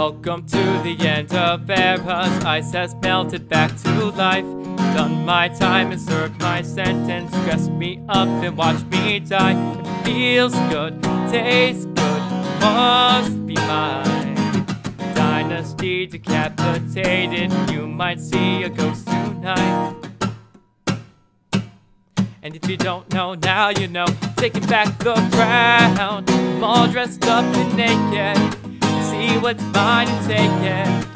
Welcome to the end of eras. Ice has melted back to life. Done my time and served my sentence. Dress me up and watch me die. It feels good, tastes good, must be mine. Dynasty decapitated. You might see a ghost tonight. And if you don't know, now you know. Taking back the crown. I'm all dressed up and naked. See what's mine and take it.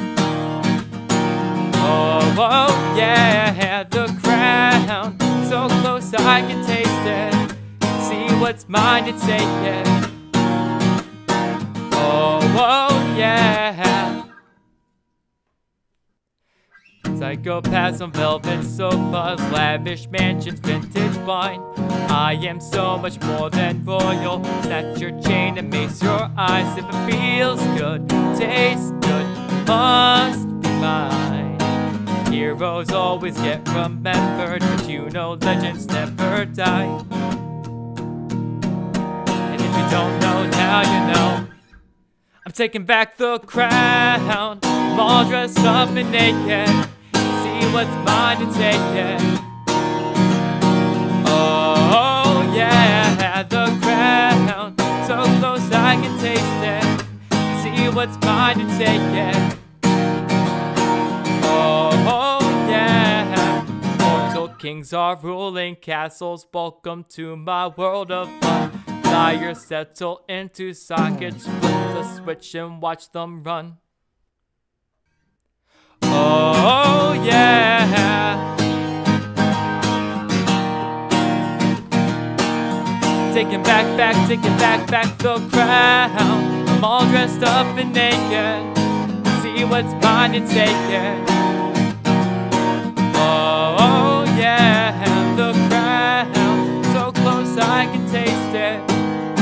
Oh, oh, yeah, the crown. So close I can taste it. See what's mine and take it. Oh, oh, yeah. Psychopaths on velvet sofas, lavish mansions, vintage wine. I am so much more than royal. Snatch your chain and mace your eyes. If it feels good, tastes good, must be mine. Heroes always get remembered, but you know legends never die. And if you don't know, now you know. I'm taking back the crown. I'm all dressed up and naked. See what's mine and take it. Can taste it. See what's mine and take it. Oh, oh, yeah. Mortal kings are ruling castles. Welcome to my world of fun. Liars settle into sockets. Flip the switch and watch them run. taking back, back, taking back, back the crown. I'm all dressed up and naked. See what's mine and take it. Oh, yeah, the crown. So close I can taste it.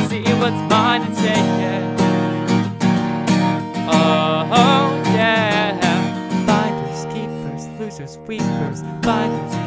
See what's mine and take it. Oh, yeah. Finders, keepers, losers, weepers, finders,